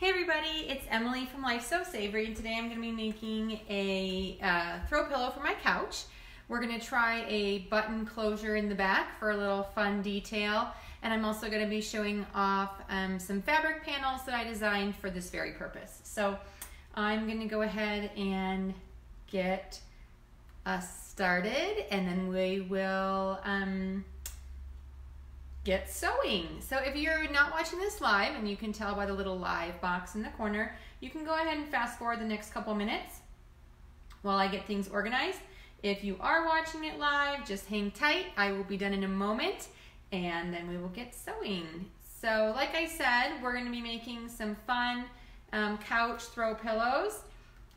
Hey everybody, it's Emily from Life Sew Savory and today I'm going to be making a uh, throw pillow for my couch. We're going to try a button closure in the back for a little fun detail and I'm also going to be showing off um, some fabric panels that I designed for this very purpose. So I'm going to go ahead and get us started and then we will um, get sewing. So if you're not watching this live, and you can tell by the little live box in the corner, you can go ahead and fast forward the next couple minutes while I get things organized. If you are watching it live, just hang tight. I will be done in a moment, and then we will get sewing. So like I said, we're gonna be making some fun um, couch throw pillows.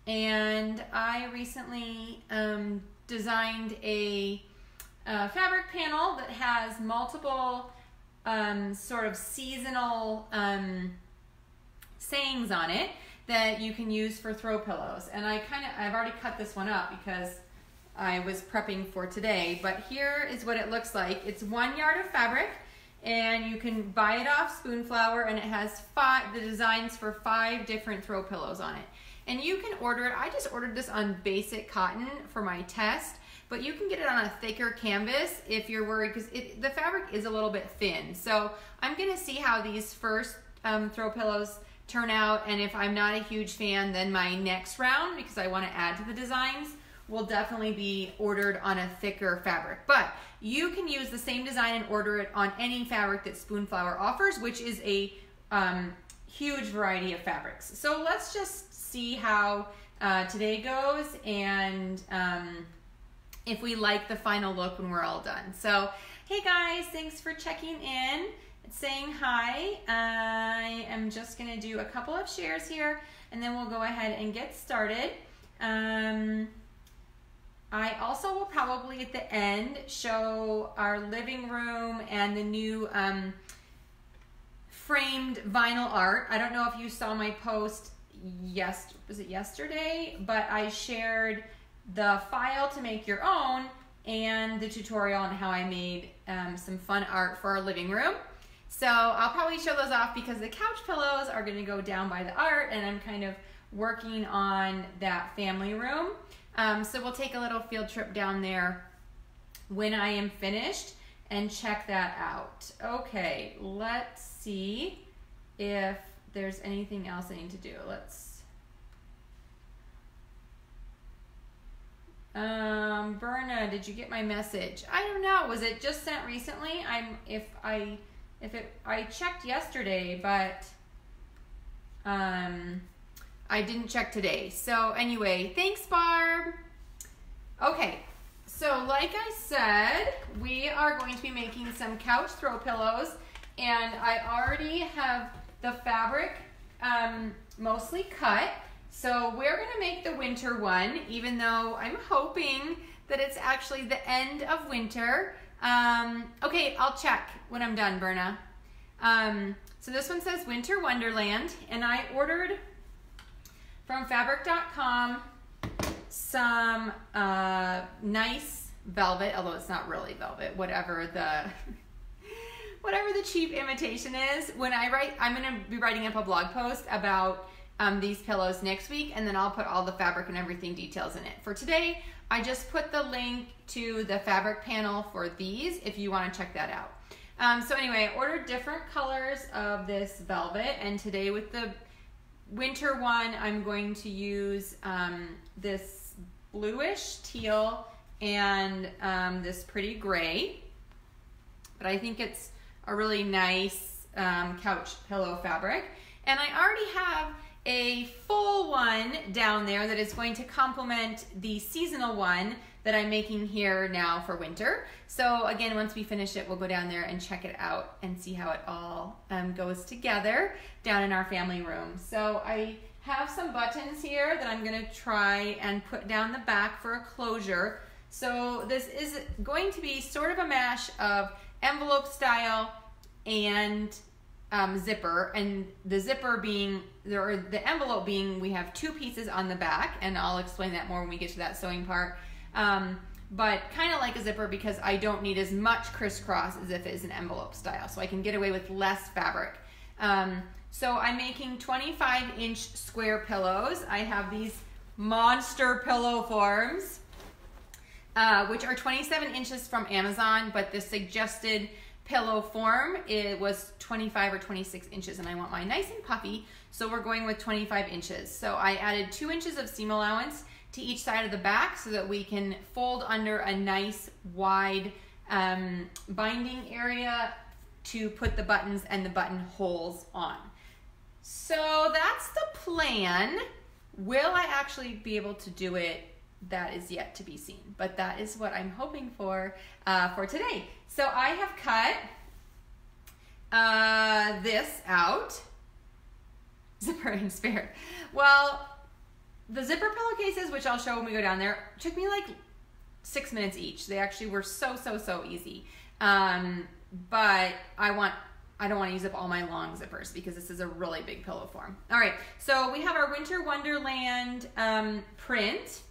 And I recently um, designed a a fabric panel that has multiple um, sort of seasonal um, sayings on it that you can use for throw pillows. And I kind of, I've already cut this one up because I was prepping for today. But here is what it looks like. It's one yard of fabric and you can buy it off Spoonflower and it has five, the designs for five different throw pillows on it. And you can order it, I just ordered this on basic cotton for my test but you can get it on a thicker canvas if you're worried because the fabric is a little bit thin. So I'm gonna see how these first um, throw pillows turn out and if I'm not a huge fan then my next round because I want to add to the designs will definitely be ordered on a thicker fabric. But you can use the same design and order it on any fabric that Spoonflower offers, which is a um, huge variety of fabrics. So let's just see how uh, today goes and um, if we like the final look when we're all done. So, hey guys, thanks for checking in, saying hi. I am just gonna do a couple of shares here and then we'll go ahead and get started. Um, I also will probably at the end show our living room and the new um, framed vinyl art. I don't know if you saw my post yes was it yesterday, but I shared the file to make your own and the tutorial on how I made um, some fun art for our living room. So I'll probably show those off because the couch pillows are gonna go down by the art and I'm kind of working on that family room. Um, so we'll take a little field trip down there when I am finished and check that out. Okay, let's see if there's anything else I need to do. Let's Um, Berna, did you get my message? I don't know. Was it just sent recently? I'm if I if it I checked yesterday, but um I didn't check today. So anyway, thanks Barb. Okay. So like I said, we are going to be making some couch throw pillows and I already have the fabric um, mostly cut. So we're gonna make the winter one, even though I'm hoping that it's actually the end of winter. Um, okay, I'll check when I'm done, Berna. Um, so this one says Winter Wonderland, and I ordered from fabric.com some uh, nice velvet, although it's not really velvet, whatever the whatever the cheap imitation is. When I write, I'm gonna be writing up a blog post about um, these pillows next week and then I'll put all the fabric and everything details in it. For today, I just put the link to the fabric panel for these if you want to check that out. Um, so anyway, I ordered different colors of this velvet and today with the winter one, I'm going to use um, this bluish teal and um, this pretty gray. But I think it's a really nice um, couch pillow fabric. And I already have a full one down there that is going to complement the seasonal one that I'm making here now for winter. So again, once we finish it, we'll go down there and check it out and see how it all um, goes together down in our family room. So I have some buttons here that I'm gonna try and put down the back for a closure. So this is going to be sort of a mash of envelope style and um, zipper and the zipper being there or the envelope being we have two pieces on the back and I'll explain that more when we get to that sewing part um, but kind of like a zipper because I don't need as much crisscross as if it is an envelope style so I can get away with less fabric Um, so I'm making 25 inch square pillows. I have these monster pillow forms, uh, which are 27 inches from Amazon, but the suggested pillow form it was 25 or 26 inches and I want mine nice and puffy so we're going with 25 inches so I added two inches of seam allowance to each side of the back so that we can fold under a nice wide um, binding area to put the buttons and the buttonholes on. So that's the plan. Will I actually be able to do it? That is yet to be seen, but that is what I'm hoping for uh, for today. So I have cut uh, this out. Zipper and spare. Well, the zipper pillowcases, which I'll show when we go down there, took me like six minutes each. They actually were so, so, so easy. Um, but I want, I don't want to use up all my long zippers because this is a really big pillow form. All right, so we have our Winter Wonderland um, print.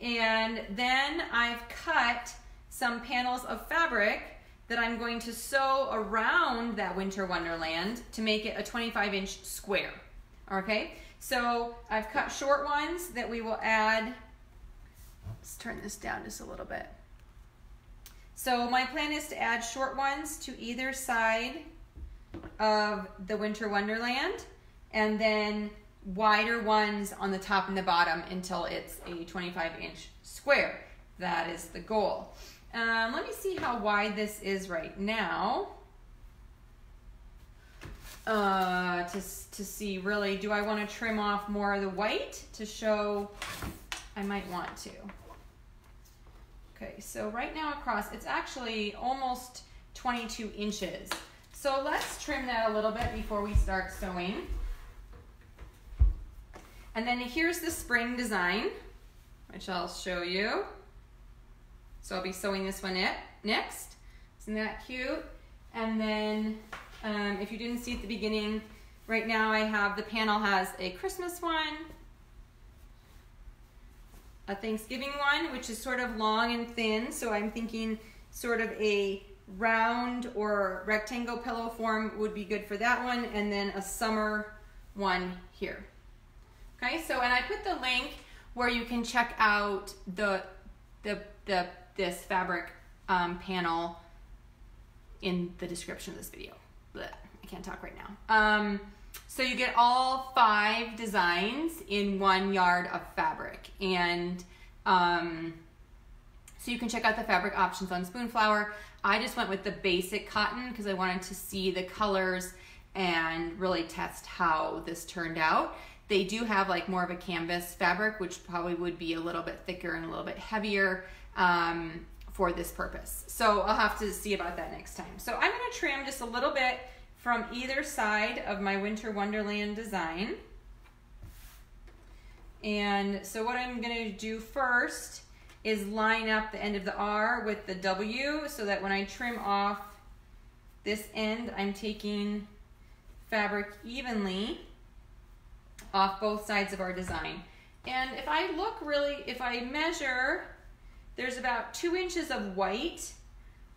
And then I've cut some panels of fabric that I'm going to sew around that Winter Wonderland to make it a 25 inch square. Okay, so I've cut short ones that we will add. Let's turn this down just a little bit. So my plan is to add short ones to either side of the Winter Wonderland and then wider ones on the top and the bottom until it's a 25 inch square. That is the goal. Um, let me see how wide this is right now uh, to, to see really, do I want to trim off more of the white to show, I might want to. Okay, so right now across, it's actually almost 22 inches. So let's trim that a little bit before we start sewing. And then here's the spring design, which I'll show you. So I'll be sewing this one next. Isn't that cute? And then um, if you didn't see at the beginning, right now I have, the panel has a Christmas one, a Thanksgiving one, which is sort of long and thin. So I'm thinking sort of a round or rectangle pillow form would be good for that one. And then a summer one here. Okay, so, and I put the link where you can check out the, the, the, this fabric um, panel in the description of this video. Blech, I can't talk right now. Um, so you get all five designs in one yard of fabric. And um, so you can check out the fabric options on Spoonflower. I just went with the basic cotton because I wanted to see the colors and really test how this turned out. They do have like more of a canvas fabric, which probably would be a little bit thicker and a little bit heavier um, for this purpose. So I'll have to see about that next time. So I'm gonna trim just a little bit from either side of my Winter Wonderland design. And so what I'm gonna do first is line up the end of the R with the W so that when I trim off this end, I'm taking fabric evenly off both sides of our design. And if I look really, if I measure there's about two inches of white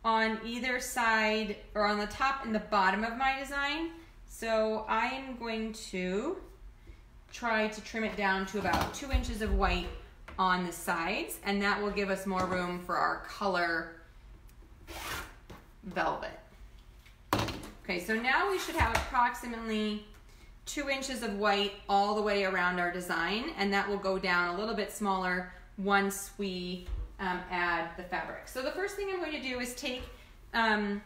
on either side or on the top and the bottom of my design. So I'm going to try to trim it down to about two inches of white on the sides and that will give us more room for our color velvet. Okay, so now we should have approximately two inches of white all the way around our design and that will go down a little bit smaller once we um, add the fabric. So the first thing I'm going to do is take um,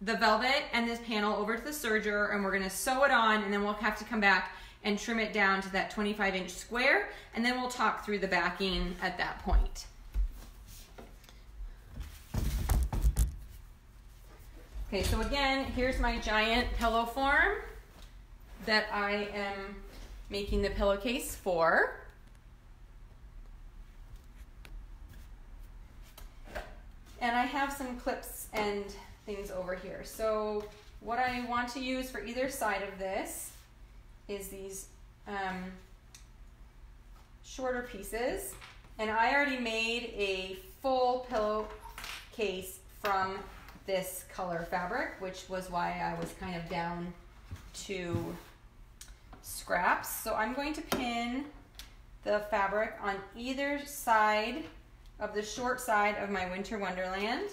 the velvet and this panel over to the serger and we're going to sew it on and then we'll have to come back and trim it down to that 25 inch square and then we'll talk through the backing at that point. Okay, so again, here's my giant pillow form that I am making the pillowcase for. And I have some clips and things over here. So what I want to use for either side of this is these um, shorter pieces. And I already made a full pillowcase from this color fabric, which was why I was kind of down to scraps. So I'm going to pin the fabric on either side of the short side of my Winter Wonderland.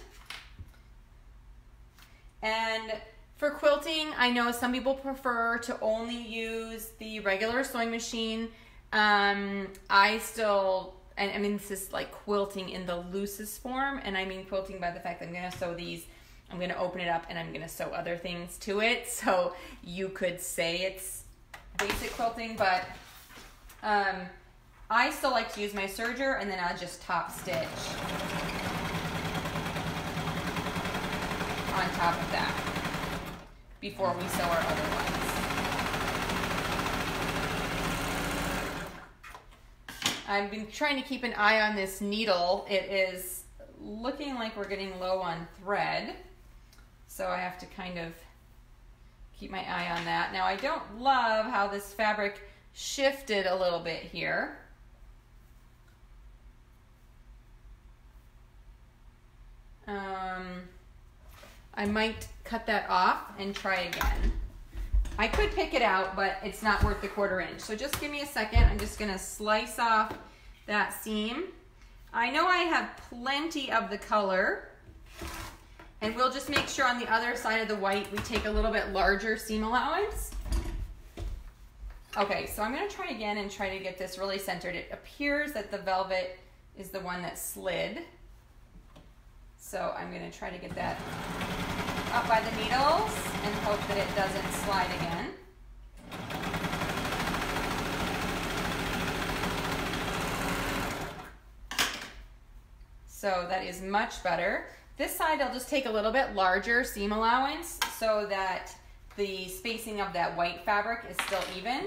And for quilting, I know some people prefer to only use the regular sewing machine. Um, I still, and I mean, this is like quilting in the loosest form, and I mean quilting by the fact that I'm gonna sew these, I'm gonna open it up and I'm gonna sew other things to it. So you could say it's basic quilting, but um, I still like to use my serger and then I'll just top stitch on top of that before we sew our other ones. I've been trying to keep an eye on this needle. It is looking like we're getting low on thread. So I have to kind of keep my eye on that. Now I don't love how this fabric shifted a little bit here. Um, I might cut that off and try again. I could pick it out, but it's not worth the quarter inch. So just give me a second. I'm just gonna slice off that seam. I know I have plenty of the color and we'll just make sure on the other side of the white we take a little bit larger seam allowance. Okay, so I'm gonna try again and try to get this really centered. It appears that the velvet is the one that slid. So I'm gonna try to get that up by the needles and hope that it doesn't slide again. So that is much better. This side I'll just take a little bit larger seam allowance so that the spacing of that white fabric is still even.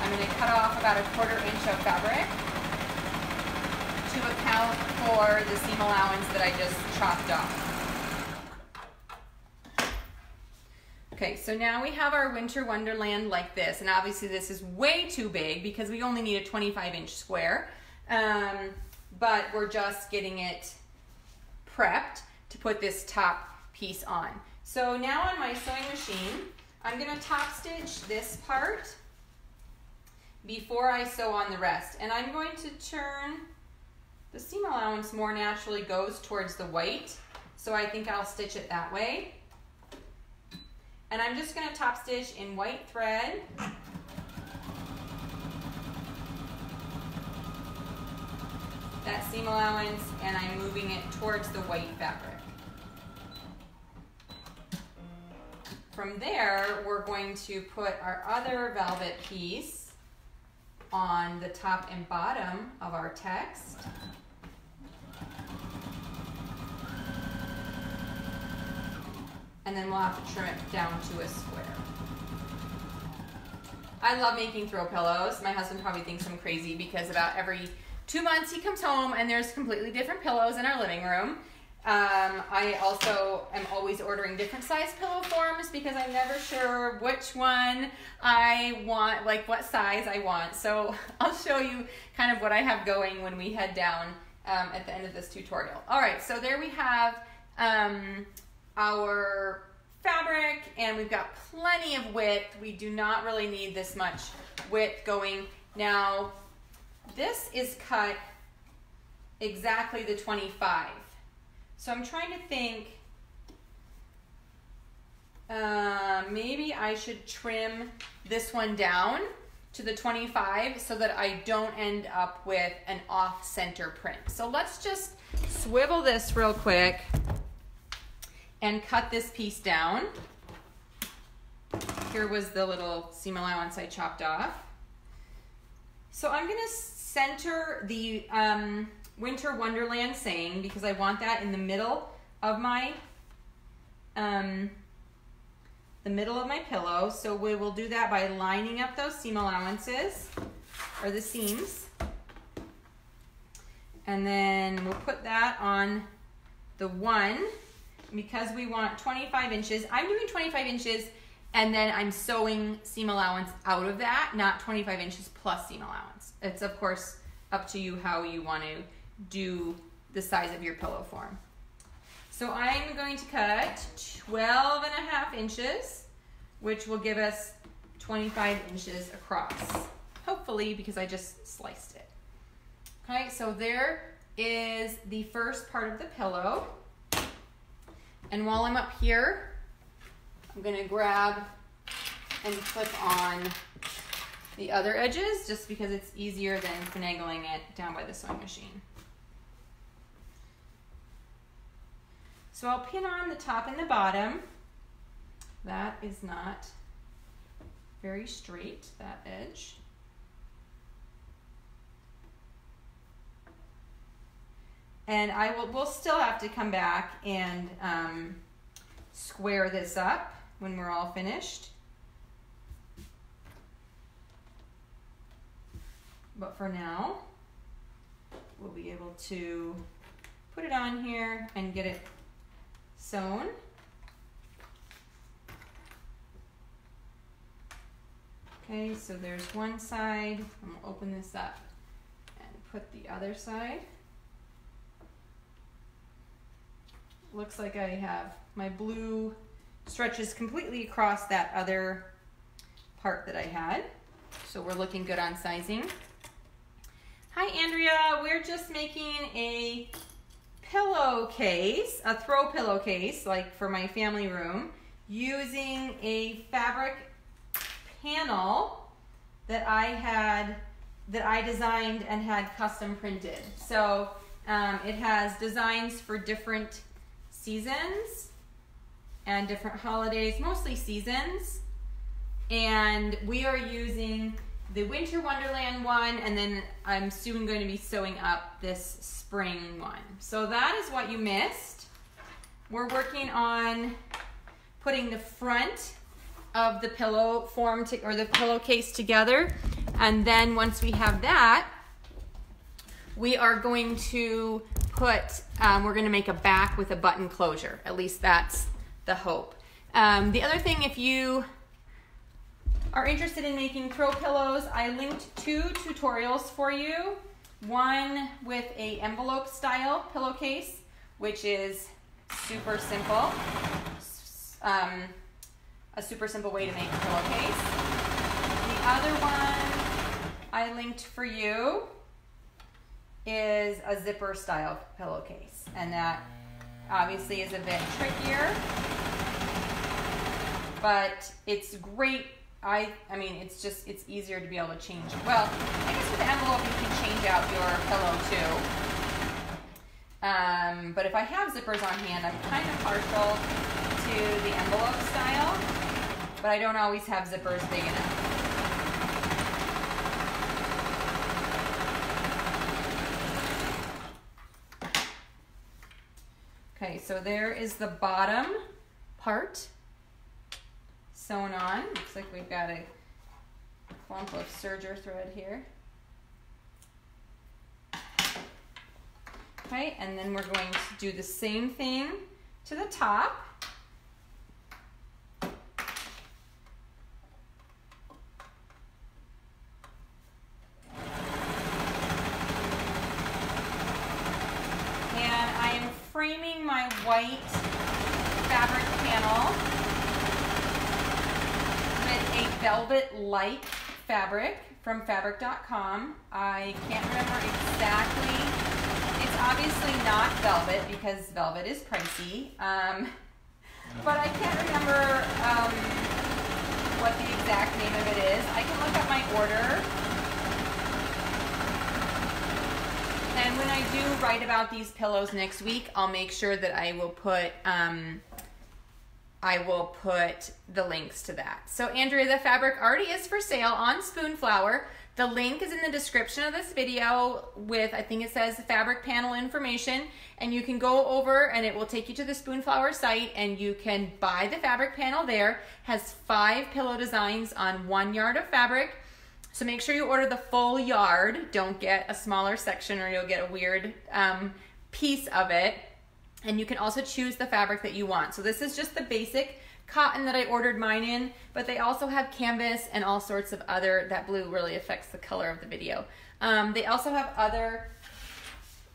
I'm going to cut off about a quarter inch of fabric to account for the seam allowance that I just chopped off. Okay, so now we have our winter wonderland like this, and obviously this is way too big because we only need a 25 inch square, um, but we're just getting it prepped to put this top piece on. So now on my sewing machine, I'm gonna top stitch this part before I sew on the rest. And I'm going to turn, the seam allowance more naturally goes towards the white, so I think I'll stitch it that way. And I'm just gonna top stitch in white thread that seam allowance and I'm moving it towards the white fabric. From there, we're going to put our other velvet piece on the top and bottom of our text. And then we'll have to trim it down to a square. I love making throw pillows. My husband probably thinks I'm crazy because about every two months he comes home and there's completely different pillows in our living room. Um, I also am always ordering different size pillow forms because I'm never sure which one I want, like what size I want. So I'll show you kind of what I have going when we head down um, at the end of this tutorial. All right, so there we have um, our fabric and we've got plenty of width. We do not really need this much width going. Now, this is cut exactly the 25. So I'm trying to think, uh, maybe I should trim this one down to the 25 so that I don't end up with an off-center print. So let's just swivel this real quick and cut this piece down. Here was the little seam allowance I chopped off. So I'm gonna center the um, Winter Wonderland saying because I want that in the middle of my um, the middle of my pillow. So we will do that by lining up those seam allowances or the seams. And then we'll put that on the one because we want 25 inches. I'm doing 25 inches and then I'm sewing seam allowance out of that, not 25 inches plus seam allowance. It's of course up to you how you want to do the size of your pillow form. So I'm going to cut 12 and a half inches which will give us 25 inches across. Hopefully, because I just sliced it. Okay, so there is the first part of the pillow. And while I'm up here, I'm gonna grab and clip on the other edges just because it's easier than finagling it down by the sewing machine. So I'll pin on the top and the bottom. That is not very straight, that edge. And I will, we'll still have to come back and um, square this up when we're all finished. But for now, we'll be able to put it on here and get it sewn. Okay, so there's one side. I'm gonna open this up and put the other side. Looks like I have my blue stretches completely across that other part that I had. So we're looking good on sizing. Hi Andrea, we're just making a pillowcase, a throw pillowcase, like for my family room, using a fabric panel that I had, that I designed and had custom printed. So um, it has designs for different seasons and different holidays, mostly seasons. And we are using the Winter Wonderland one, and then I'm soon going to be sewing up this spring one. So that is what you missed. We're working on putting the front of the pillow form to, or the pillowcase together. And then once we have that, we are going to put, um, we're going to make a back with a button closure. At least that's the hope. Um, the other thing, if you are interested in making throw pillows, I linked two tutorials for you. One with a envelope style pillowcase, which is super simple. Um, a super simple way to make a pillowcase. The other one I linked for you is a zipper style pillowcase. And that obviously is a bit trickier, but it's great I, I mean, it's just, it's easier to be able to change. Well, I guess with the envelope you can change out your pillow too. Um, but if I have zippers on hand, I'm kind of partial to the envelope style, but I don't always have zippers big enough. So there is the bottom part sewn on. Looks like we've got a clump of serger thread here. Okay, and then we're going to do the same thing to the top. And I am framing my white fabric panel with a velvet-like fabric from fabric.com. I can't remember exactly. It's obviously not velvet because velvet is pricey. Um, but I can't remember um, what the exact name of it is. I can look up my order. And when I do write about these pillows next week, I'll make sure that I will put um, I will put the links to that. So Andrea, the fabric already is for sale on Spoonflower. The link is in the description of this video with, I think it says fabric panel information. And you can go over and it will take you to the Spoonflower site and you can buy the fabric panel there. Has five pillow designs on one yard of fabric. So make sure you order the full yard. Don't get a smaller section or you'll get a weird um, piece of it. And you can also choose the fabric that you want. So this is just the basic cotton that I ordered mine in, but they also have canvas and all sorts of other, that blue really affects the color of the video. Um, they also have other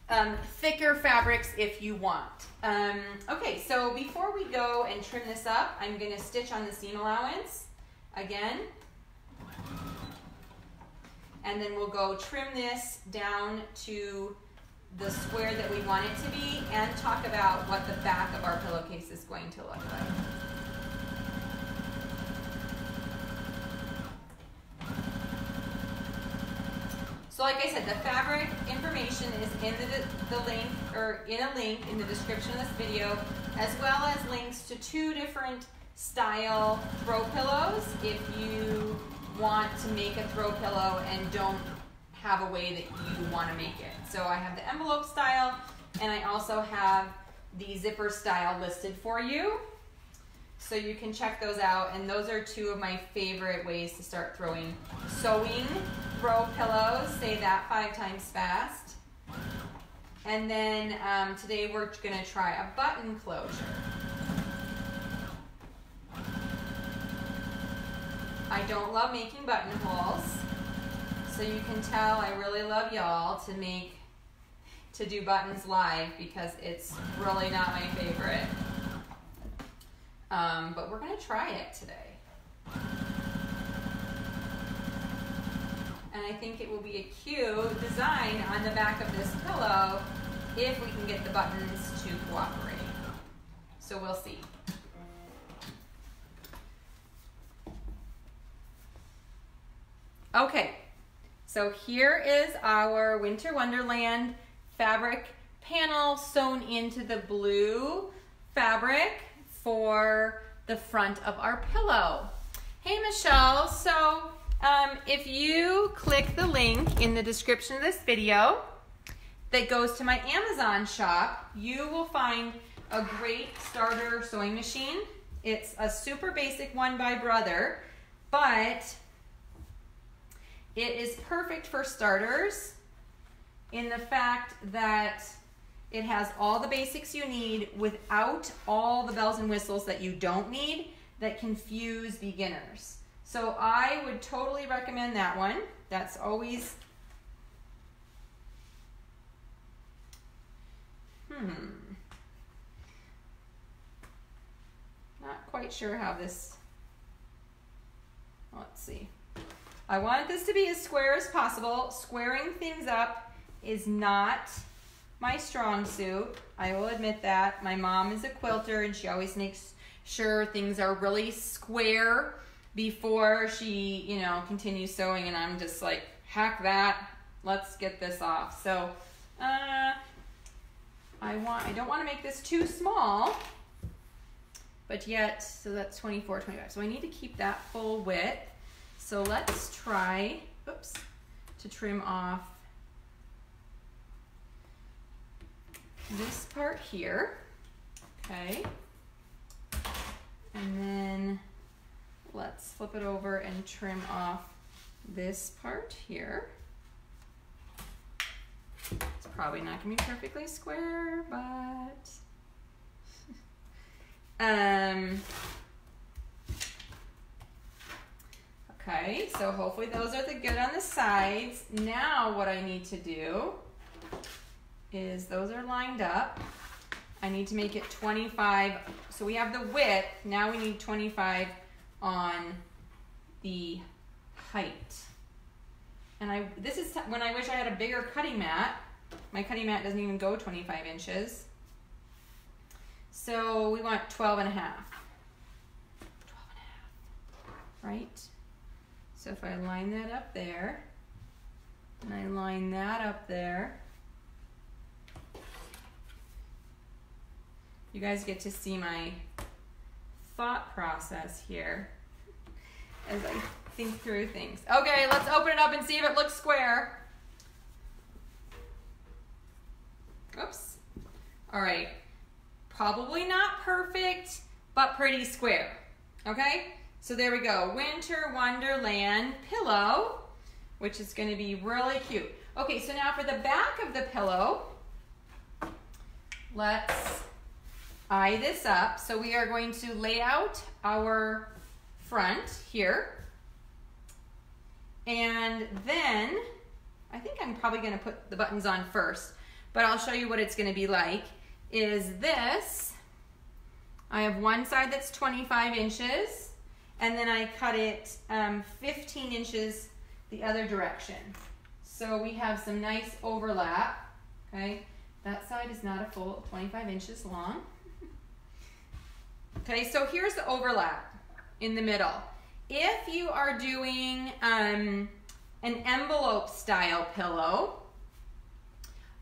um, thicker fabrics if you want. Um, okay, so before we go and trim this up, I'm going to stitch on the seam allowance again. And then we'll go trim this down to the square that we want it to be and talk about what the back of our pillowcase is going to look like. So like I said, the fabric information is in the, the link or in a link in the description of this video, as well as links to two different style throw pillows if you want to make a throw pillow and don't have a way that you want to make it. So I have the envelope style and I also have the zipper style listed for you. So you can check those out and those are two of my favorite ways to start throwing sewing throw pillows. Say that five times fast. And then um, today we're gonna try a button closure. I don't love making buttonholes. So you can tell I really love y'all to make, to do buttons live because it's really not my favorite. Um, but we're gonna try it today. And I think it will be a cute design on the back of this pillow if we can get the buttons to cooperate. So we'll see. Okay, so here is our Winter Wonderland fabric panel sewn into the blue fabric for the front of our pillow. Hey Michelle, so um, if you click the link in the description of this video that goes to my Amazon shop, you will find a great starter sewing machine. It's a super basic one by Brother, but it is perfect for starters in the fact that it has all the basics you need without all the bells and whistles that you don't need that confuse beginners. So I would totally recommend that one. That's always, hmm, not quite sure how this, let's see. I want this to be as square as possible. Squaring things up is not my strong suit. I will admit that. My mom is a quilter and she always makes sure things are really square before she, you know, continues sewing and I'm just like, hack that. Let's get this off. So, uh, I want, I don't want to make this too small, but yet, so that's 24, 25. So I need to keep that full width. So let's try, oops, to trim off this part here, okay? And then let's flip it over and trim off this part here. It's probably not gonna be perfectly square, but um, Okay, so hopefully those are the good on the sides. Now what I need to do is those are lined up. I need to make it 25. So we have the width. Now we need 25 on the height. And I this is when I wish I had a bigger cutting mat. My cutting mat doesn't even go 25 inches. So we want 12 and a half. 12 and a half, right? So if I line that up there, and I line that up there, you guys get to see my thought process here as I think through things. Okay, let's open it up and see if it looks square. Oops. All right. Probably not perfect, but pretty square. Okay? So there we go, Winter Wonderland pillow, which is gonna be really cute. Okay, so now for the back of the pillow, let's eye this up. So we are going to lay out our front here. And then, I think I'm probably gonna put the buttons on first, but I'll show you what it's gonna be like, is this. I have one side that's 25 inches, and then I cut it um, 15 inches the other direction. So we have some nice overlap, okay? That side is not a full 25 inches long. Okay, so here's the overlap in the middle. If you are doing um, an envelope style pillow,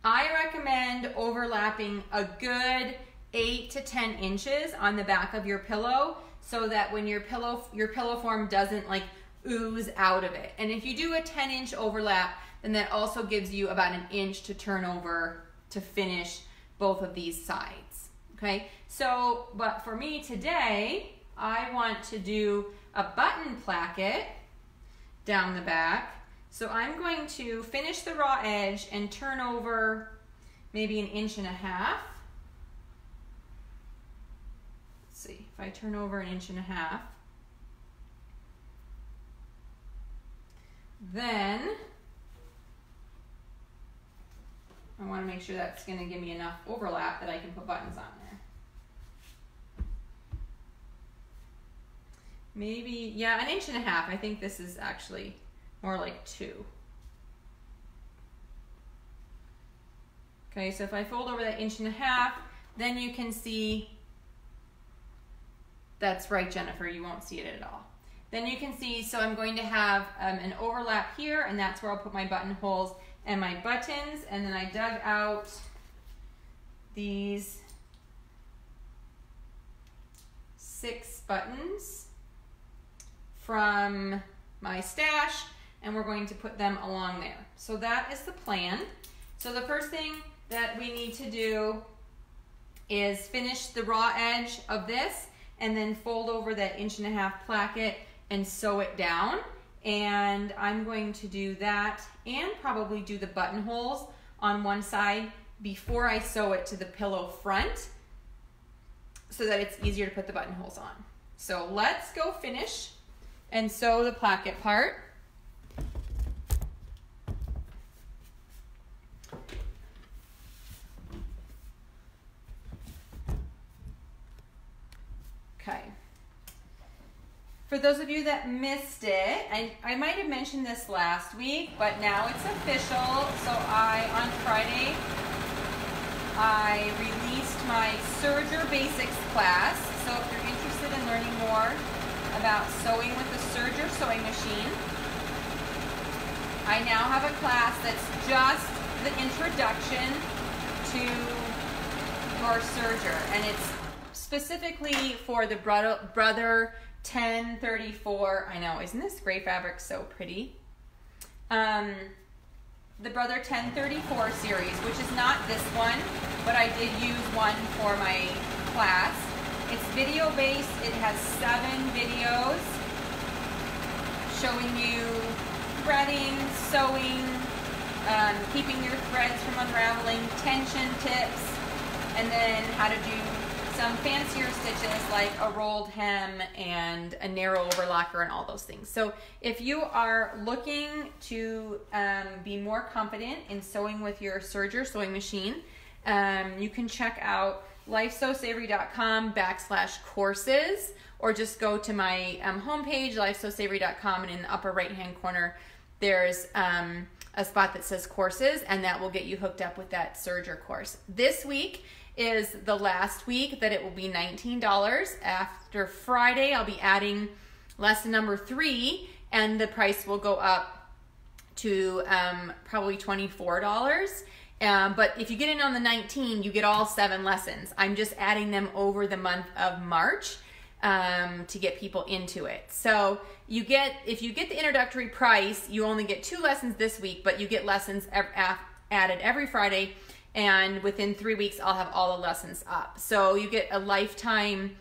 I recommend overlapping a good eight to 10 inches on the back of your pillow so that when your pillow, your pillow form doesn't like ooze out of it. And if you do a 10 inch overlap, then that also gives you about an inch to turn over to finish both of these sides. Okay, so, but for me today, I want to do a button placket down the back. So I'm going to finish the raw edge and turn over maybe an inch and a half. Let's see, if I turn over an inch and a half, then I want to make sure that's going to give me enough overlap that I can put buttons on there. Maybe, yeah, an inch and a half. I think this is actually more like two. Okay, so if I fold over that inch and a half, then you can see, that's right, Jennifer, you won't see it at all. Then you can see, so I'm going to have um, an overlap here, and that's where I'll put my buttonholes and my buttons, and then I dug out these six buttons from my stash, and we're going to put them along there. So that is the plan. So the first thing that we need to do is finish the raw edge of this and then fold over that inch and a half placket and sew it down and I'm going to do that and probably do the buttonholes on one side before I sew it to the pillow front so that it's easier to put the buttonholes on. So let's go finish and sew the placket part. For those of you that missed it, I, I might have mentioned this last week, but now it's official. So I, on Friday, I released my Serger Basics class. So if you're interested in learning more about sewing with the Serger sewing machine, I now have a class that's just the introduction to your Serger. And it's specifically for the brother, brother 1034. I know, isn't this gray fabric so pretty? Um, the Brother 1034 series, which is not this one, but I did use one for my class. It's video based. It has seven videos showing you threading, sewing, um, keeping your threads from unraveling, tension tips, and then how to do some fancier stitches like a rolled hem and a narrow overlocker and all those things. So if you are looking to um, be more confident in sewing with your Serger sewing machine, um, you can check out lifesewsavory.com backslash courses or just go to my um, homepage, lifesewsavory.com, and in the upper right hand corner, there's um, a spot that says courses, and that will get you hooked up with that Serger course. This week, is the last week that it will be $19. After Friday, I'll be adding lesson number three, and the price will go up to um, probably $24. Um, but if you get in on the 19, you get all seven lessons. I'm just adding them over the month of March um, to get people into it. So you get, if you get the introductory price, you only get two lessons this week, but you get lessons added every Friday and within three weeks I'll have all the lessons up. So you get a lifetime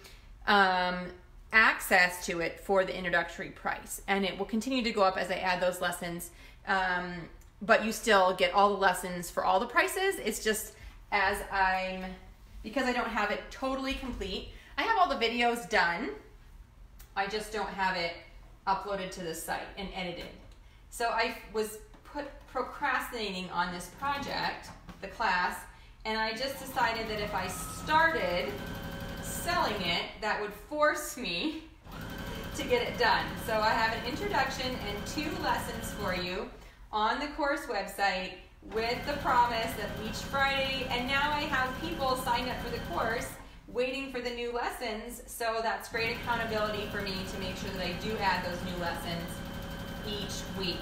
um, access to it for the introductory price, and it will continue to go up as I add those lessons. Um, but you still get all the lessons for all the prices. It's just as I'm because I don't have it totally complete. I have all the videos done. I just don't have it uploaded to the site and edited. So I was procrastinating on this project, the class, and I just decided that if I started selling it, that would force me to get it done. So I have an introduction and two lessons for you on the course website with the promise that each Friday, and now I have people signed up for the course waiting for the new lessons, so that's great accountability for me to make sure that I do add those new lessons each week.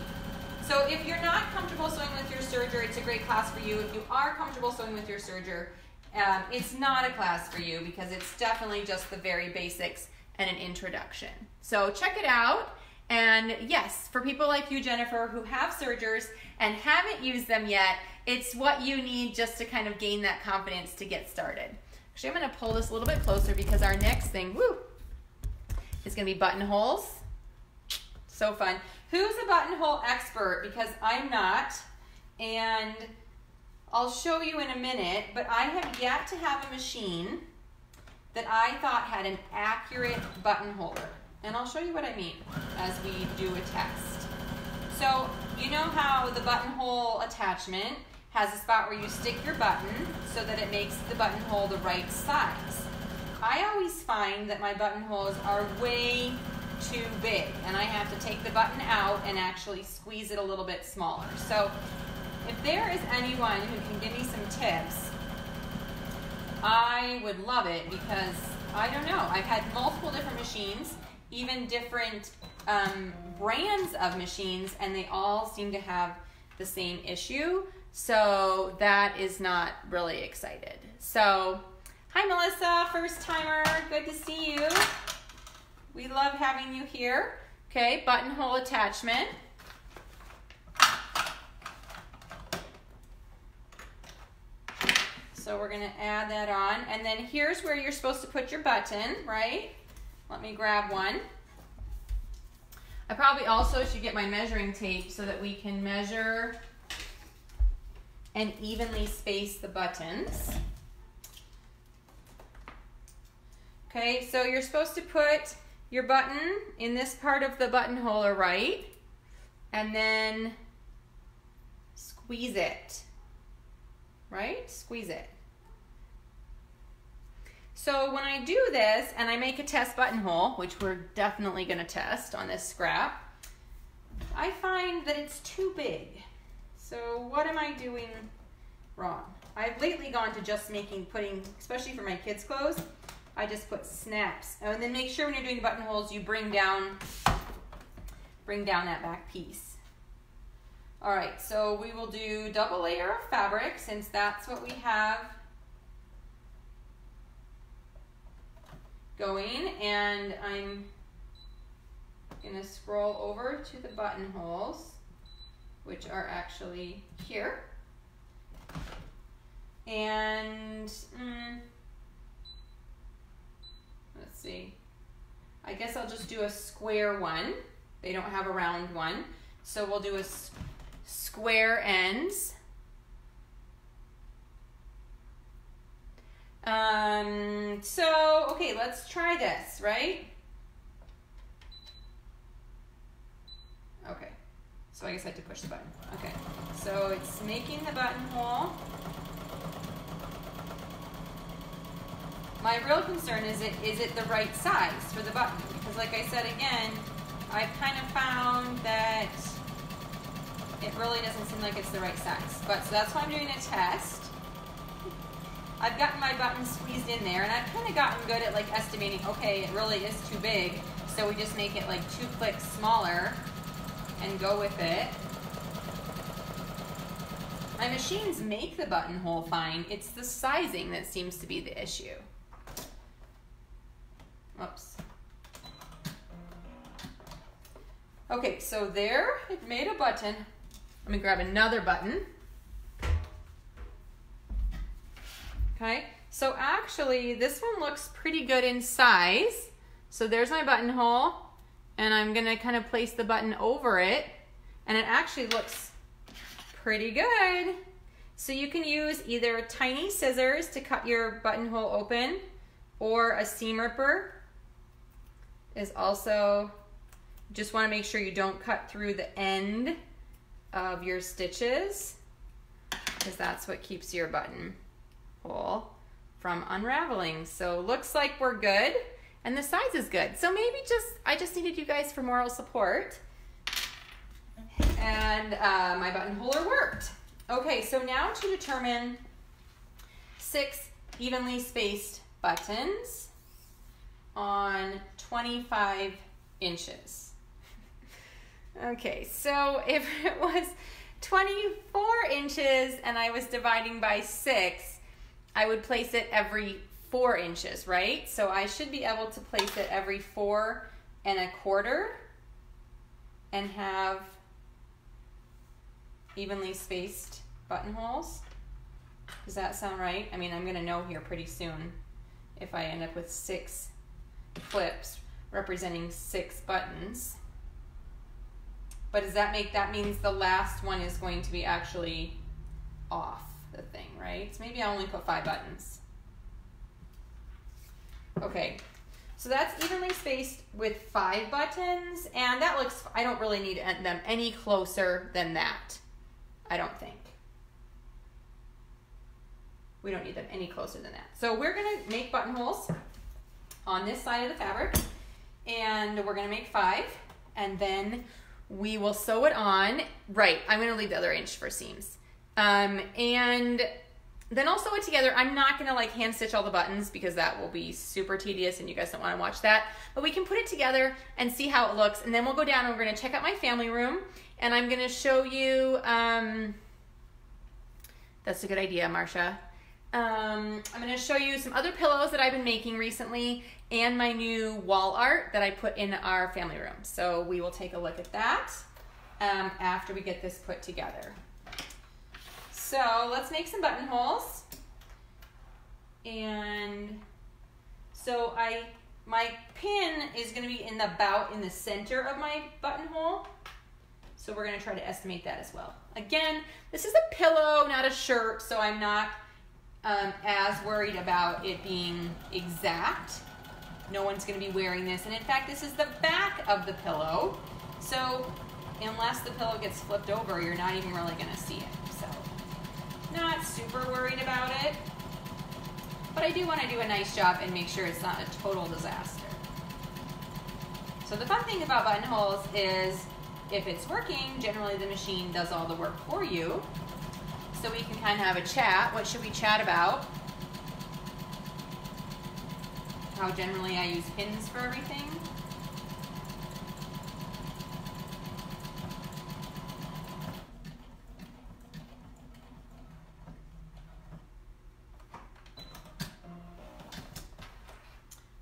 So if you're not comfortable sewing with your serger, it's a great class for you. If you are comfortable sewing with your serger, um, it's not a class for you because it's definitely just the very basics and an introduction. So check it out. And yes, for people like you, Jennifer, who have sergers and haven't used them yet, it's what you need just to kind of gain that confidence to get started. Actually, I'm going to pull this a little bit closer because our next thing, woo, is going to be buttonholes. So fun. Who's a buttonhole expert? Because I'm not. And I'll show you in a minute, but I have yet to have a machine that I thought had an accurate buttonholer. And I'll show you what I mean as we do a test. So you know how the buttonhole attachment has a spot where you stick your button so that it makes the buttonhole the right size. I always find that my buttonholes are way too big and I have to take the button out and actually squeeze it a little bit smaller. So if there is anyone who can give me some tips, I would love it because I don't know. I've had multiple different machines, even different um, brands of machines, and they all seem to have the same issue. So that is not really excited. So, hi Melissa, first timer. Good to see you. We love having you here. Okay, buttonhole attachment. So we're gonna add that on. And then here's where you're supposed to put your button, right? Let me grab one. I probably also should get my measuring tape so that we can measure and evenly space the buttons. Okay, so you're supposed to put your button in this part of the buttonhole, or right? And then squeeze it, right? Squeeze it. So when I do this and I make a test buttonhole, which we're definitely gonna test on this scrap, I find that it's too big. So what am I doing wrong? I've lately gone to just making, putting, especially for my kids' clothes, I just put snaps. Oh, and then make sure when you're doing the buttonholes, you bring down, bring down that back piece. All right, so we will do double layer of fabric since that's what we have going and I'm gonna scroll over to the buttonholes which are actually here and mm, see I guess I'll just do a square one they don't have a round one so we'll do a square ends Um, so, okay, let's try this, right? Okay, so I guess I had to push the button. Okay, so it's making the buttonhole. My real concern is it is it the right size for the button? Because like I said again, I've kind of found that it really doesn't seem like it's the right size. But so that's why I'm doing a test. I've gotten my button squeezed in there and I've kind of gotten good at like estimating, okay, it really is too big. So we just make it like two clicks smaller and go with it. My machines make the buttonhole fine. It's the sizing that seems to be the issue. Oops. Okay, so there, it made a button. Let me grab another button. Okay, so actually this one looks pretty good in size. So there's my buttonhole and I'm gonna kind of place the button over it and it actually looks pretty good. So you can use either tiny scissors to cut your buttonhole open or a seam ripper is also, just wanna make sure you don't cut through the end of your stitches because that's what keeps your button hole from unraveling. So looks like we're good and the size is good. So maybe just, I just needed you guys for moral support and uh, my buttonholer worked. Okay, so now to determine six evenly spaced buttons on 25 inches. Okay, so if it was 24 inches and I was dividing by six, I would place it every four inches, right? So I should be able to place it every four and a quarter and have evenly spaced buttonholes. Does that sound right? I mean, I'm gonna know here pretty soon if I end up with six clips representing six buttons. But does that make, that means the last one is going to be actually off the thing, right? So maybe I only put five buttons. Okay, so that's evenly spaced with five buttons, and that looks, I don't really need them any closer than that. I don't think. We don't need them any closer than that. So we're gonna make buttonholes on this side of the fabric, and we're gonna make five, and then we will sew it on. Right, I'm gonna leave the other inch for seams. Um, and then I'll sew it together. I'm not gonna like hand stitch all the buttons because that will be super tedious and you guys don't wanna watch that. But we can put it together and see how it looks. And then we'll go down and we're gonna check out my family room and I'm gonna show you, um, that's a good idea, Marcia. Um, I'm gonna show you some other pillows that I've been making recently and my new wall art that I put in our family room. So we will take a look at that um, after we get this put together. So let's make some buttonholes. And so I, my pin is gonna be in the about in the center of my buttonhole. So we're gonna try to estimate that as well. Again, this is a pillow, not a shirt, so I'm not um, as worried about it being exact. No one's gonna be wearing this. And in fact, this is the back of the pillow. So unless the pillow gets flipped over, you're not even really gonna see it. So not super worried about it. But I do wanna do a nice job and make sure it's not a total disaster. So the fun thing about buttonholes is if it's working, generally the machine does all the work for you. So we can kind of have a chat. What should we chat about? How generally I use pins for everything.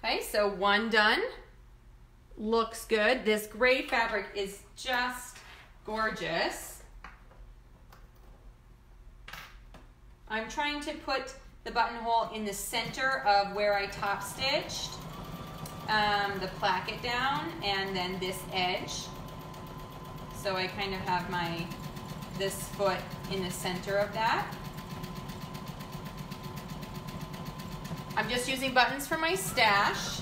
Okay, so one done looks good. This gray fabric is just gorgeous. I'm trying to put the buttonhole in the center of where I top stitched um, the placket down and then this edge. So I kind of have my, this foot in the center of that. I'm just using buttons from my stash.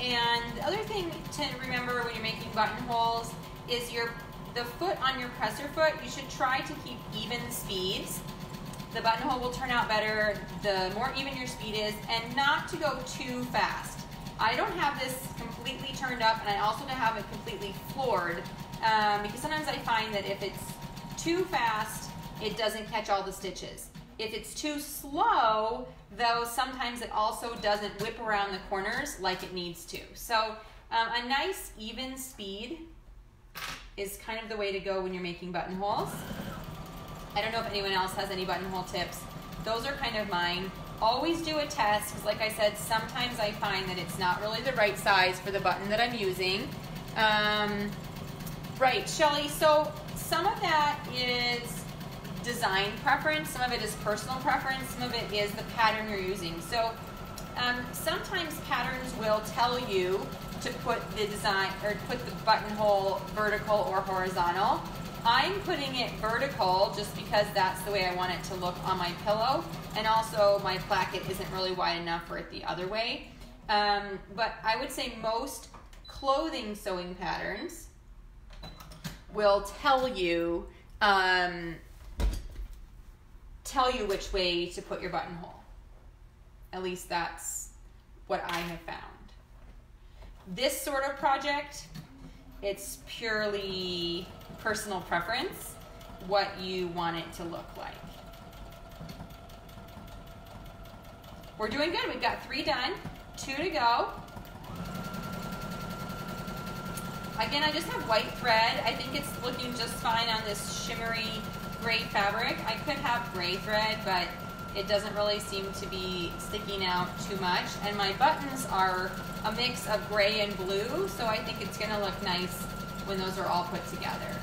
And the other thing to remember when you're making buttonholes is your the foot on your presser foot, you should try to keep even speeds. The buttonhole will turn out better the more even your speed is and not to go too fast. I don't have this completely turned up and I also don't have it completely floored um, because sometimes I find that if it's too fast, it doesn't catch all the stitches. If it's too slow, though sometimes it also doesn't whip around the corners like it needs to. So um, a nice even speed is kind of the way to go when you're making buttonholes. I don't know if anyone else has any buttonhole tips. Those are kind of mine. Always do a test because like I said, sometimes I find that it's not really the right size for the button that I'm using. Um, right, Shelly, so some of that is design preference, some of it is personal preference, some of it is the pattern you're using. So um, sometimes patterns will tell you to put the design or put the buttonhole vertical or horizontal. I'm putting it vertical just because that's the way I want it to look on my pillow. And also my placket isn't really wide enough for it the other way. Um, but I would say most clothing sewing patterns will tell you um, tell you which way to put your buttonhole. At least that's what I have found. This sort of project, it's purely personal preference, what you want it to look like. We're doing good. We've got three done, two to go. Again, I just have white thread. I think it's looking just fine on this shimmery gray fabric. I could have gray thread, but it doesn't really seem to be sticking out too much. And my buttons are a mix of gray and blue, so I think it's gonna look nice when those are all put together.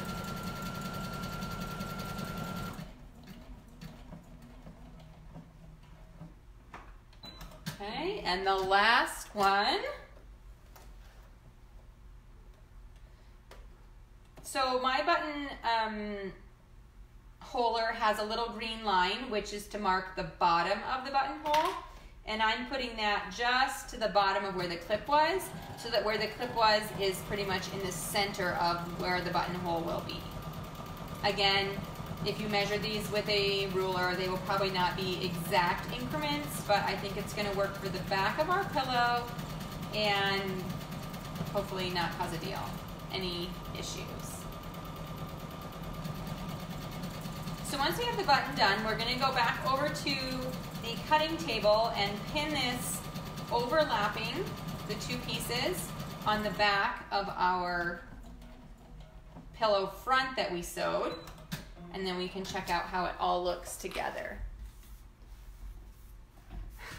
Okay, and the last one. So my button um, holer has a little green line, which is to mark the bottom of the buttonhole. And I'm putting that just to the bottom of where the clip was, so that where the clip was is pretty much in the center of where the buttonhole will be. Again, if you measure these with a ruler, they will probably not be exact increments, but I think it's gonna work for the back of our pillow and hopefully not cause a deal, any issues. So once we have the button done, we're gonna go back over to the cutting table and pin this overlapping the two pieces on the back of our pillow front that we sewed. And then we can check out how it all looks together.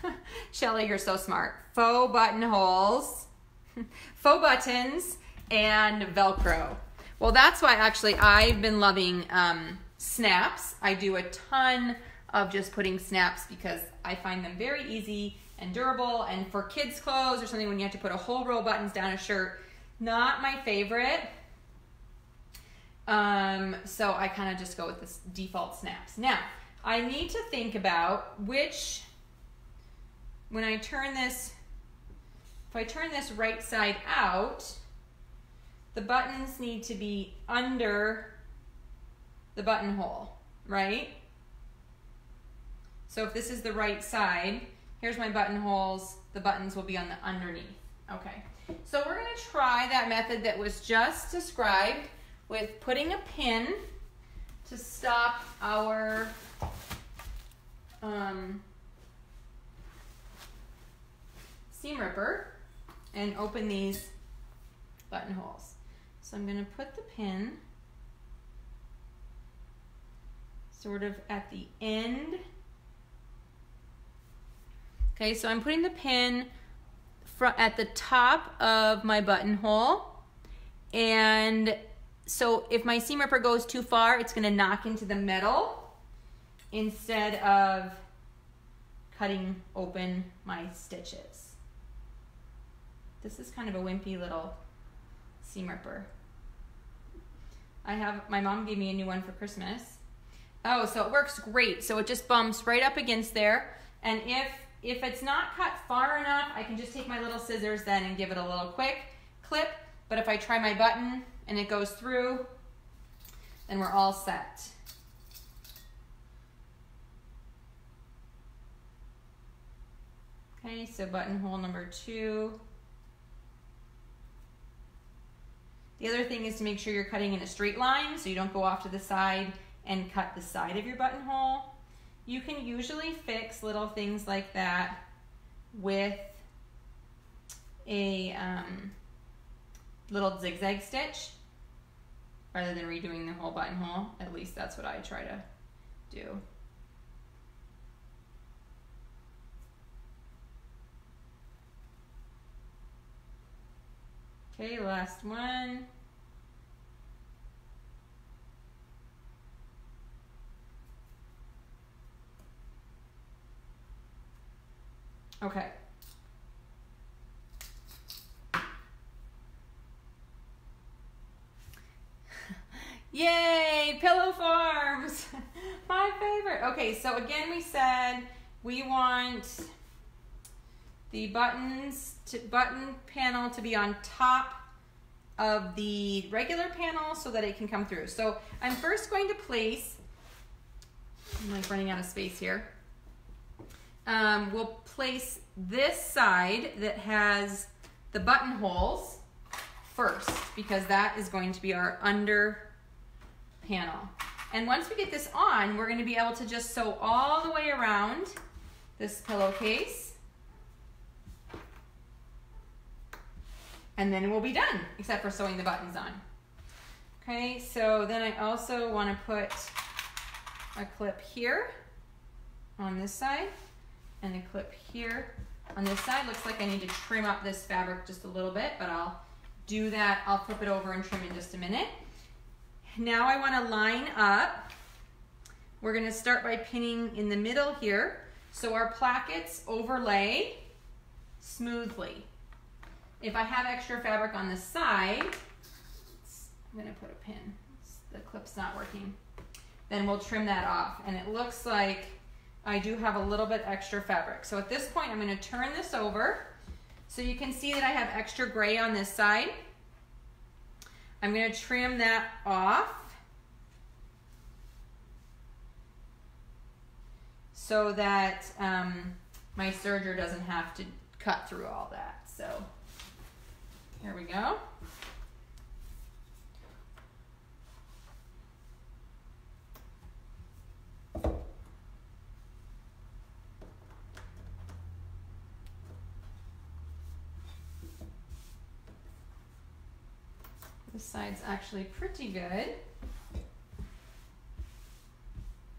Shelly, you're so smart. Faux buttonholes, faux buttons, and Velcro. Well, that's why actually I've been loving um, snaps. I do a ton of just putting snaps because I find them very easy and durable. And for kids' clothes or something when you have to put a whole row of buttons down a shirt, not my favorite. Um, so I kind of just go with this default snaps. Now, I need to think about which, when I turn this, if I turn this right side out, the buttons need to be under the buttonhole, right? So if this is the right side, here's my buttonholes, the buttons will be on the underneath. Okay, so we're gonna try that method that was just described with putting a pin to stop our um, seam ripper and open these buttonholes. So I'm going to put the pin sort of at the end. Okay, so I'm putting the pin at the top of my buttonhole and so if my seam ripper goes too far, it's gonna knock into the metal instead of cutting open my stitches. This is kind of a wimpy little seam ripper. I have, my mom gave me a new one for Christmas. Oh, so it works great. So it just bumps right up against there. And if, if it's not cut far enough, I can just take my little scissors then and give it a little quick clip. But if I try my button, and it goes through, then we're all set. Okay, so buttonhole number two. The other thing is to make sure you're cutting in a straight line so you don't go off to the side and cut the side of your buttonhole. You can usually fix little things like that with a um, little zigzag stitch rather than redoing the whole buttonhole. At least that's what I try to do. Okay, last one. Okay. Yay, Pillow Farms. My favorite. Okay, so again we said we want the buttons to button panel to be on top of the regular panel so that it can come through. So I'm first going to place, I'm like running out of space here. Um, we'll place this side that has the buttonholes first because that is going to be our under panel. And once we get this on, we're going to be able to just sew all the way around this pillowcase. And then we'll be done, except for sewing the buttons on. Okay, so then I also want to put a clip here on this side and a clip here on this side. Looks like I need to trim up this fabric just a little bit, but I'll do that. I'll flip it over and trim in just a minute. Now I want to line up. We're going to start by pinning in the middle here so our plackets overlay smoothly. If I have extra fabric on the side, I'm going to put a pin. The clip's not working. Then we'll trim that off. And it looks like I do have a little bit extra fabric. So at this point, I'm going to turn this over. So you can see that I have extra gray on this side. I'm going to trim that off. So that um, my serger doesn't have to cut through all that. So here we go. This side's actually pretty good.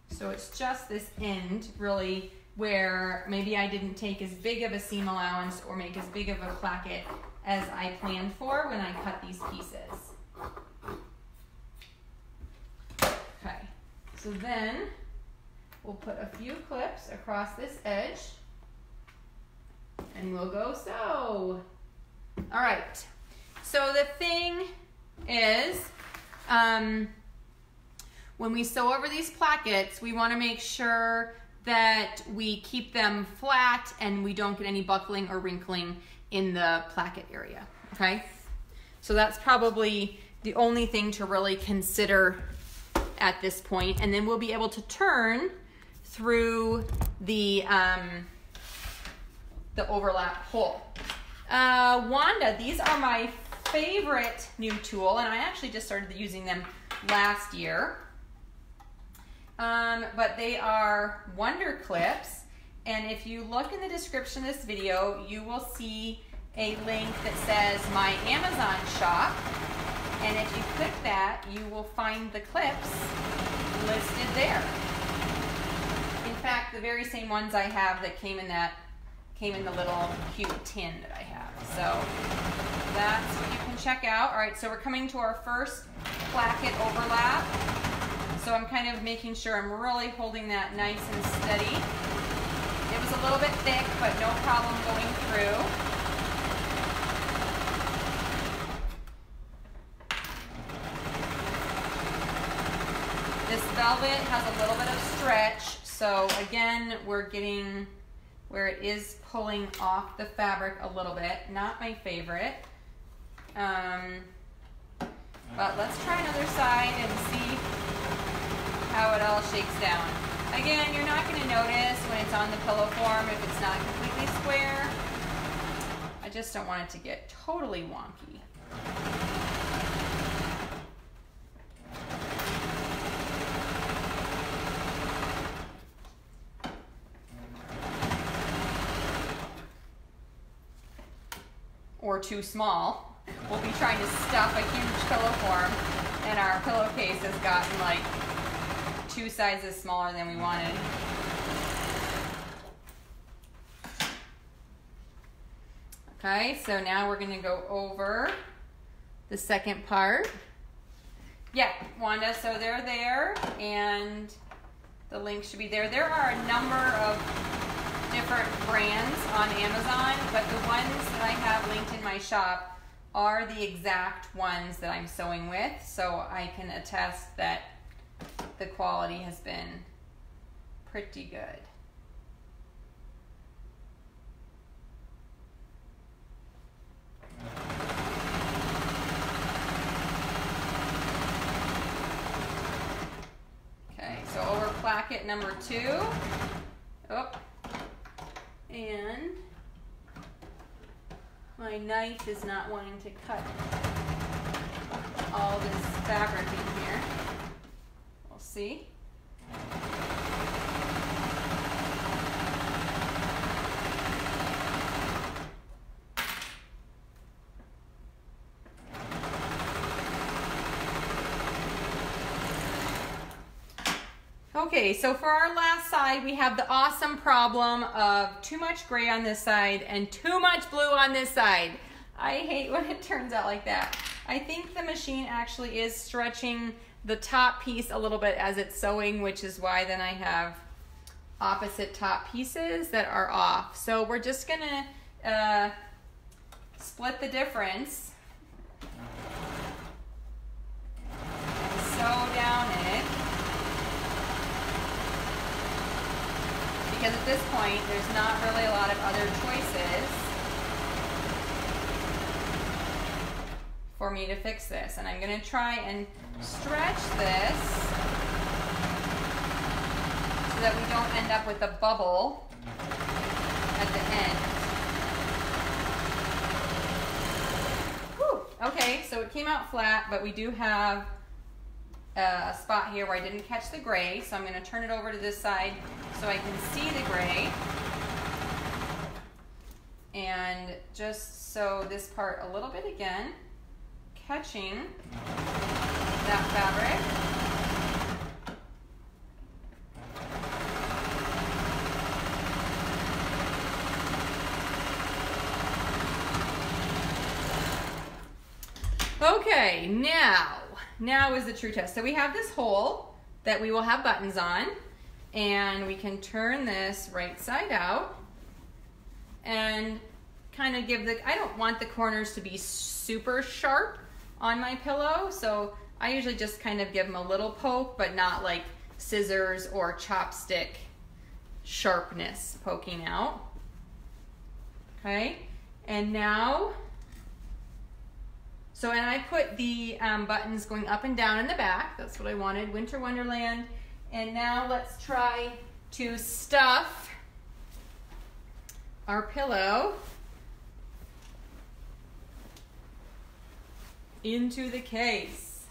So it's just this end really where maybe I didn't take as big of a seam allowance or make as big of a placket as I planned for when I cut these pieces. Okay, so then we'll put a few clips across this edge and we'll go sew. All right, so the thing is um, when we sew over these plackets, we want to make sure that we keep them flat and we don't get any buckling or wrinkling in the placket area, okay? So that's probably the only thing to really consider at this point. And then we'll be able to turn through the, um, the overlap hole. Uh, Wanda, these are my favorite new tool, and I actually just started using them last year. Um, but they are Wonder Clips, and if you look in the description of this video, you will see a link that says my Amazon shop. And if you click that, you will find the clips listed there. In fact, the very same ones I have that came in that came in the little cute tin that I have. So that's what you can check out. All right, so we're coming to our first placket overlap. So I'm kind of making sure I'm really holding that nice and steady. It was a little bit thick, but no problem going through. This velvet has a little bit of stretch, so again, we're getting where it is pulling off the fabric a little bit. Not my favorite. Um, but let's try another side and see how it all shakes down. Again, you're not going to notice when it's on the pillow form if it's not completely square. I just don't want it to get totally wonky. Or too small. We'll be trying to stuff a huge pillow form and our pillowcase has gotten like two sizes smaller than we wanted. Okay, so now we're gonna go over the second part. Yeah, Wanda, so they're there and the link should be there. There are a number of different brands on Amazon, but the ones that I have linked in my shop are the exact ones that I'm sewing with, so I can attest that the quality has been pretty good. Okay, so over placket number two. Oh, and my knife is not wanting to cut all this fabric in here. We'll see. Okay, so for our last side, we have the awesome problem of too much gray on this side and too much blue on this side. I hate when it turns out like that. I think the machine actually is stretching the top piece a little bit as it's sewing, which is why then I have opposite top pieces that are off. So we're just gonna uh, split the difference and sew down it. Because at this point there's not really a lot of other choices for me to fix this and I'm going to try and stretch this so that we don't end up with a bubble at the end. Whew. Okay, so it came out flat, but we do have Uh, a spot here where I didn't catch the gray, so I'm going to turn it over to this side so I can see the gray. And just sew this part a little bit again, catching that fabric. Okay, now is the true test. So we have this hole that we will have buttons on and we can turn this right side out and kind of give the, I don't want the corners to be super sharp on my pillow. So I usually just kind of give them a little poke, but not like scissors or chopstick sharpness poking out. Okay, and now so, and I put the um, buttons going up and down in the back. That's what I wanted, Winter Wonderland. And now let's try to stuff our pillow into the case.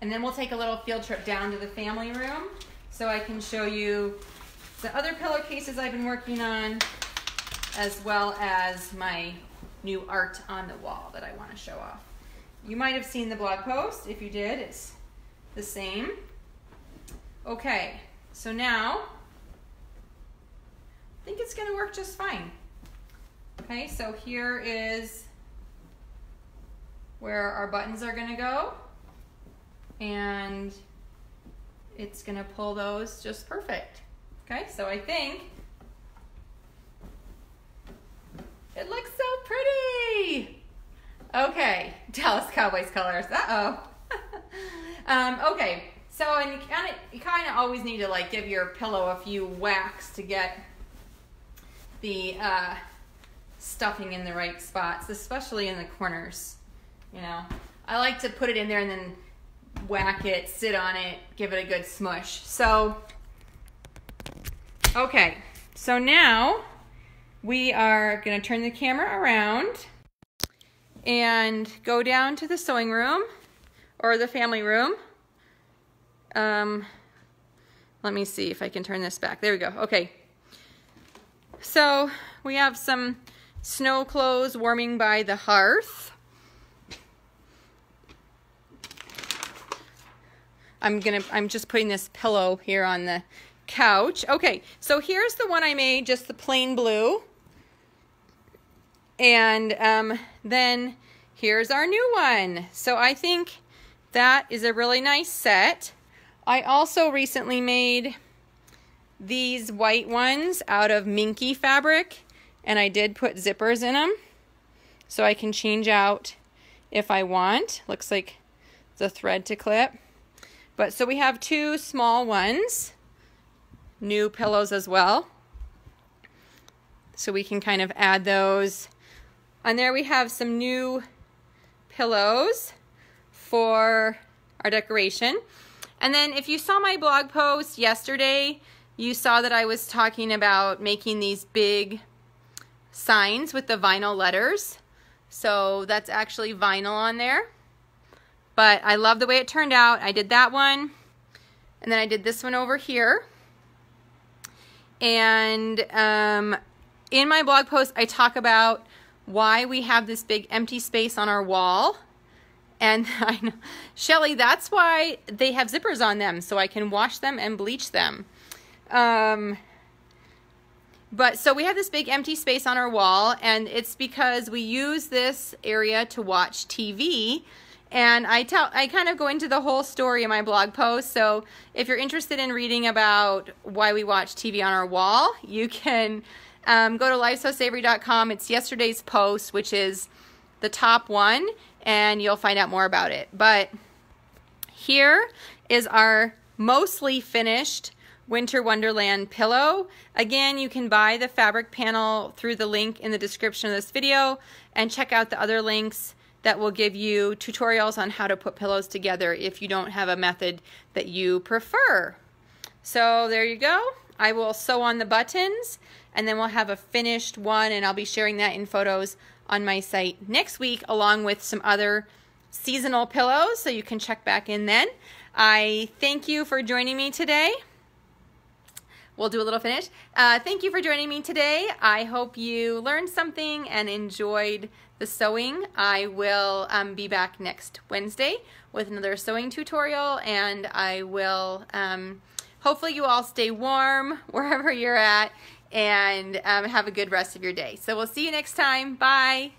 And then we'll take a little field trip down to the family room so I can show you the other pillowcases I've been working on as well as my new art on the wall that I want to show off. You might have seen the blog post. If you did, it's the same. Okay, so now I think it's going to work just fine. Okay, so here is where our buttons are going to go. And it's going to pull those just perfect. Okay, so I think It looks so pretty. Okay, Dallas Cowboys colors. Uh-oh. um, okay, so and you kind of you kind of always need to like give your pillow a few whacks to get the uh, stuffing in the right spots, especially in the corners. You know, I like to put it in there and then whack it, sit on it, give it a good smush. So, okay, so now we are to turn the camera around and go down to the sewing room or the family room. Um, let me see if I can turn this back. There we go. Okay. So we have some snow clothes warming by the hearth. I'm gonna, I'm just putting this pillow here on the couch. Okay, so here's the one I made, just the plain blue. And um, then here's our new one. So I think that is a really nice set. I also recently made these white ones out of minky fabric and I did put zippers in them so I can change out if I want. Looks like the thread to clip. But so we have two small ones, new pillows as well. So we can kind of add those and there we have some new pillows for our decoration. And then if you saw my blog post yesterday, you saw that I was talking about making these big signs with the vinyl letters. So that's actually vinyl on there. But I love the way it turned out. I did that one. And then I did this one over here. And um, in my blog post, I talk about why we have this big empty space on our wall. And I know, Shelly, that's why they have zippers on them, so I can wash them and bleach them. Um, but so we have this big empty space on our wall, and it's because we use this area to watch TV. And I tell, I kind of go into the whole story in my blog post. So if you're interested in reading about why we watch TV on our wall, you can um, go to lifesewsavory.com. It's yesterday's post, which is the top one, and you'll find out more about it. But here is our mostly finished Winter Wonderland pillow. Again, you can buy the fabric panel through the link in the description of this video and check out the other links that will give you tutorials on how to put pillows together if you don't have a method that you prefer. So there you go. I will sew on the buttons and then we'll have a finished one and I'll be sharing that in photos on my site next week along with some other seasonal pillows so you can check back in then. I thank you for joining me today. We'll do a little finish. Uh, thank you for joining me today. I hope you learned something and enjoyed the sewing. I will um, be back next Wednesday with another sewing tutorial and I will um, hopefully you all stay warm wherever you're at and um, have a good rest of your day. So we'll see you next time. Bye.